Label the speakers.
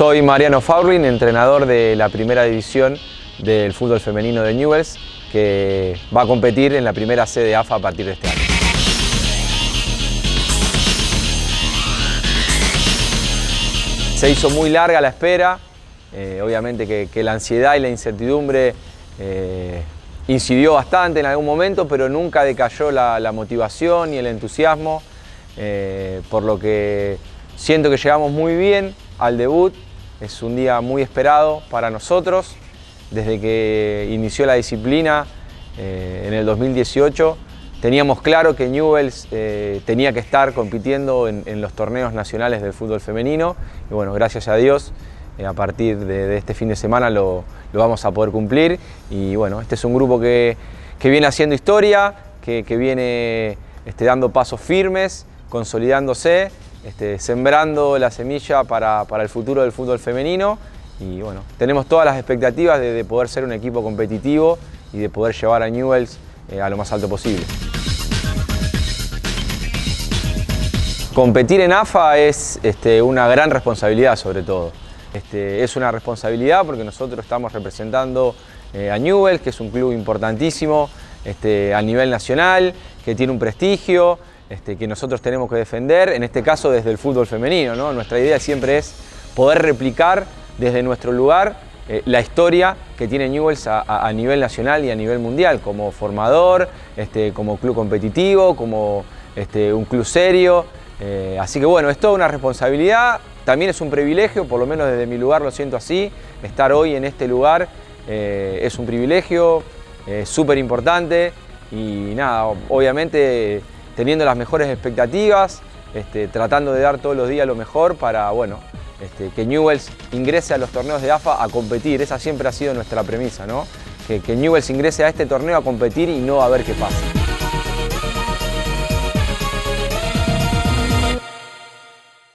Speaker 1: Soy Mariano Faurlin, entrenador de la primera división del fútbol femenino de Newells, que va a competir en la primera sede de AFA a partir de este año. Se hizo muy larga la espera, eh, obviamente que, la ansiedad y la incertidumbre eh, incidió bastante en algún momento, pero nunca decayó la, motivación y el entusiasmo, eh, por lo que siento que llegamos muy bien al debut, es un día muy esperado para nosotros, desde que inició la disciplina en el 2018 Teníamos claro que Newells eh, tenía que estar compitiendo en, los torneos nacionales del fútbol femenino. Y bueno, gracias a Dios, eh, a partir de, este fin de semana lo, vamos a poder cumplir. Y bueno, este es un grupo que, viene haciendo historia, que, viene este, dando pasos firmes, consolidándose, este, sembrando la semilla para, el futuro del fútbol femenino y bueno, tenemos todas las expectativas de, poder ser un equipo competitivo y de poder llevar a Newells eh, a lo más alto posible. Competir en AFA es este, una gran responsabilidad sobre todo. Este, es una responsabilidad porque nosotros estamos representando eh, a Newell, que es un club importantísimo este, a nivel nacional, que tiene un prestigio, que nosotros tenemos que defender, en este caso desde el fútbol femenino. Nuestra idea siempre es poder replicar desde nuestro lugar eh, la historia que tiene Newells a, nivel nacional y a nivel mundial, como formador, como club competitivo, como un club serio. Eh, así que bueno, es toda una responsabilidad, también es un privilegio, por lo menos desde mi lugar lo siento así, estar hoy en este lugar eh, es un privilegio, súper importante y nada, obviamente teniendo las mejores expectativas, este, tratando de dar todos los días lo mejor para bueno, este, que Newells ingrese a los torneos de AFA a competir, esa siempre ha sido nuestra premisa, ¿no? que, que Newells ingrese a este torneo a competir y no a ver qué pasa.